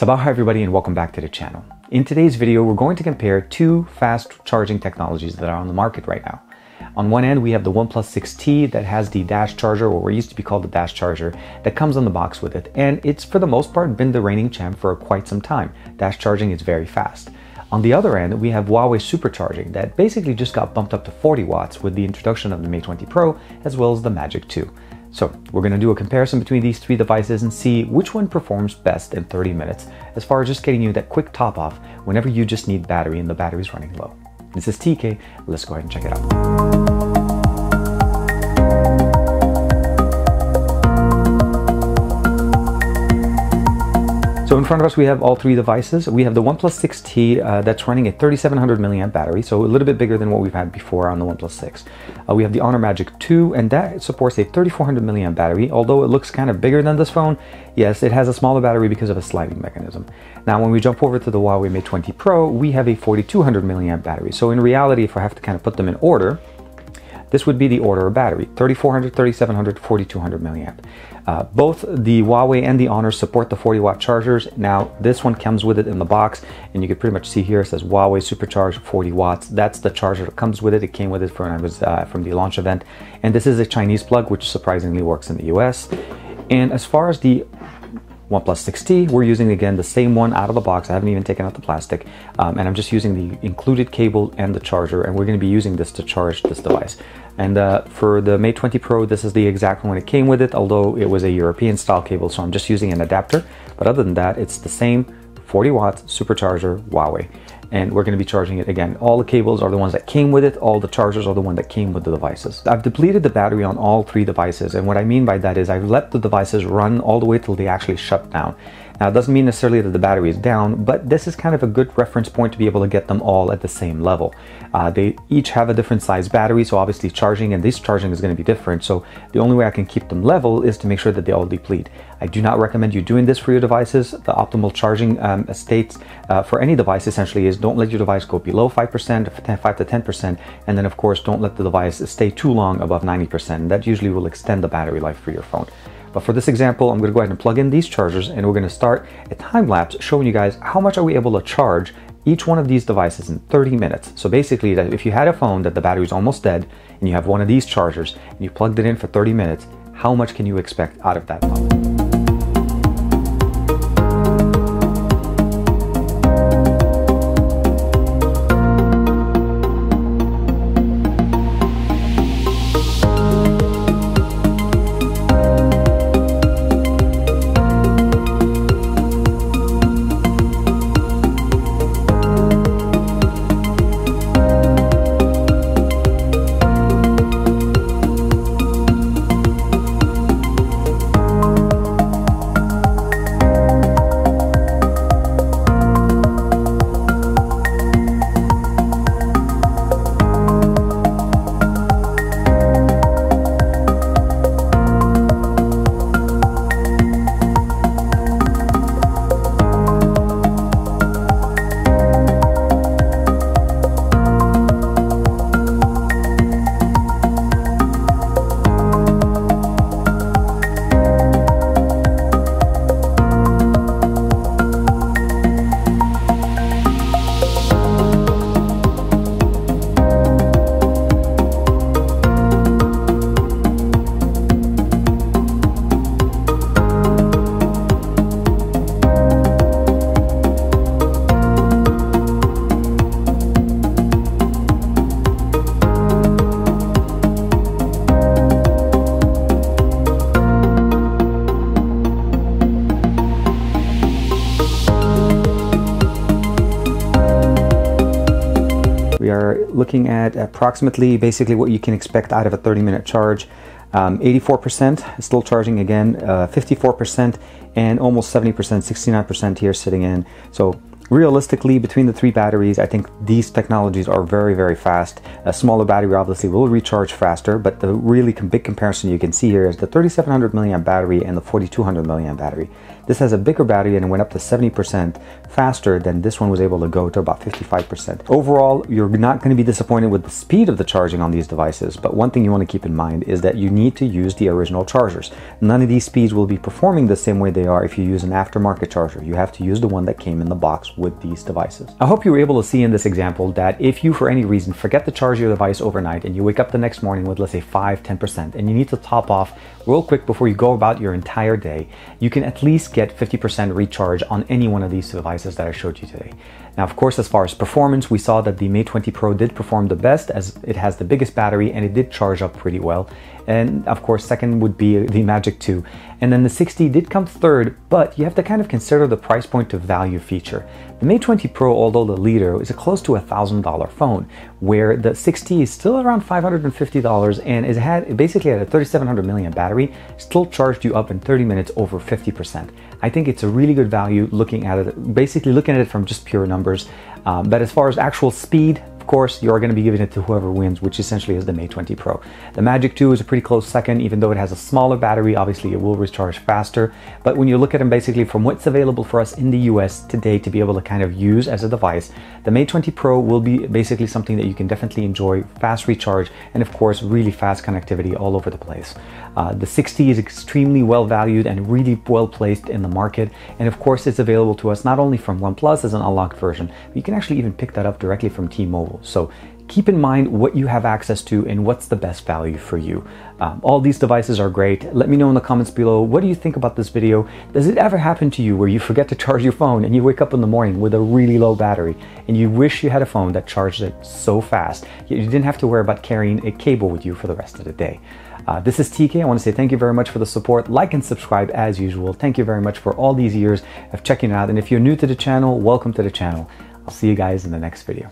Sabah everybody and welcome back to the channel. In today's video, we're going to compare two fast charging technologies that are on the market right now. On one end, we have the OnePlus 6T that has the dash charger, or what used to be called the dash charger, that comes on the box with it. And it's for the most part been the reigning champ for quite some time. Dash charging is very fast. On the other end, we have Huawei supercharging that basically just got bumped up to 40 watts with the introduction of the Mate 20 Pro as well as the Magic 2. So we're to do a comparison between these three devices and see which one performs best in 30 minutes as far as just getting you that quick top off whenever you just need battery and the battery's running low. This is TK, let's go ahead and check it out. So in front of us, we have all three devices. We have the OnePlus 6T uh, that's running a 3700 milliamp battery, so a little bit bigger than what we've had before on the OnePlus 6. Uh, we have the Honor Magic 2, and that supports a 3400 milliamp battery. Although it looks kind of bigger than this phone, yes, it has a smaller battery because of a sliding mechanism. Now, when we jump over to the Huawei Mate 20 Pro, we have a 4200 milliamp battery. So in reality, if I have to kind of put them in order, this would be the order of battery 3400, 3700, 4200 milliamp. Uh, both the Huawei and the Honor support the 40 watt chargers. Now, this one comes with it in the box, and you can pretty much see here it says Huawei Supercharge 40 watts. That's the charger that comes with it. It came with it from, was, uh, from the launch event. And this is a Chinese plug, which surprisingly works in the US. And as far as the OnePlus 6T. We're using again the same one out of the box. I haven't even taken out the plastic um, and I'm just using the included cable and the charger and we're going to be using this to charge this device. And uh, for the Mate 20 Pro, this is the exact one it came with it, although it was a European style cable, so I'm just using an adapter. But other than that, it's the same 40 watts supercharger Huawei and we're going to be charging it again. All the cables are the ones that came with it. All the chargers are the one that came with the devices. I've depleted the battery on all three devices. And what I mean by that is I've let the devices run all the way till they actually shut down. Now, it doesn't mean necessarily that the battery is down, but this is kind of a good reference point to be able to get them all at the same level. Uh, they each have a different size battery, so obviously charging and this charging is going to be different. So the only way I can keep them level is to make sure that they all deplete. I do not recommend you doing this for your devices. The optimal charging um, states uh, for any device essentially is don't let your device go below 5%, 5 to 10%, and then of course don't let the device stay too long above 90%. That usually will extend the battery life for your phone. But for this example, I'm going to go ahead and plug in these chargers and we're going to start a time lapse showing you guys how much are we able to charge each one of these devices in 30 minutes. So basically that if you had a phone that the battery is almost dead and you have one of these chargers and you plugged it in for 30 minutes, how much can you expect out of that phone? We are looking at approximately basically what you can expect out of a 30 minute charge. 84% um, still charging again, 54% uh, and almost 70%, 69% here sitting in. So realistically between the three batteries i think these technologies are very very fast a smaller battery obviously will recharge faster but the really big comparison you can see here is the 3700 milliamp battery and the 4200 milliamp battery this has a bigger battery and went up to 70% faster than this one was able to go to about 55%. Overall, you're not going to be disappointed with the speed of the charging on these devices, but one thing you want to keep in mind is that you need to use the original chargers. None of these speeds will be performing the same way they are if you use an aftermarket charger. You have to use the one that came in the box with these devices. I hope you were able to see in this example that if you, for any reason, forget to charge your device overnight and you wake up the next morning with, let's say, 5 10%, and you need to top off real quick before you go about your entire day, you can at least get 50% recharge on any one of these devices that I showed you today. Now, of course, as far as performance, we saw that the Mate 20 Pro did perform the best as it has the biggest battery and it did charge up pretty well. And of course, second would be uh, the Magic 2. And then the 6T did come third, but you have to kind of consider the price point to value feature. The Mate 20 Pro, although the leader, is a close to a $1,000 phone, where the 6T is still around $550 and is had basically at a 3700 milliamp battery, still charged you up in 30 minutes over 50%. I think it's a really good value looking at it, basically looking at it from just pure numbers. Um, but as far as actual speed, course, you're going to be giving it to whoever wins, which essentially is the Mate 20 Pro. The Magic 2 is a pretty close second, even though it has a smaller battery. Obviously, it will recharge faster. But when you look at them basically from what's available for us in the US today to be able to kind of use as a device, the Mate 20 Pro will be basically something that you can definitely enjoy, fast recharge, and of course, really fast connectivity all over the place. Uh, the 6T is extremely well valued and really well placed in the market. And of course, it's available to us not only from OnePlus as an unlocked version, but you can actually even pick that up directly from T-Mobile. So keep in mind what you have access to and what's the best value for you. Um, all these devices are great. Let me know in the comments below, what do you think about this video? Does it ever happen to you where you forget to charge your phone and you wake up in the morning with a really low battery and you wish you had a phone that charged it so fast, yet you didn't have to worry about carrying a cable with you for the rest of the day? Uh, this is TK. I want to say thank you very much for the support. Like and subscribe as usual. Thank you very much for all these years of checking out. And if you're new to the channel, welcome to the channel. I'll see you guys in the next video.